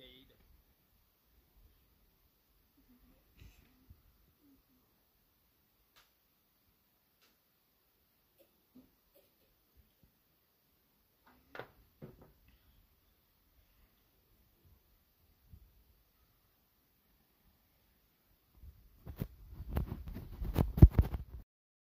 date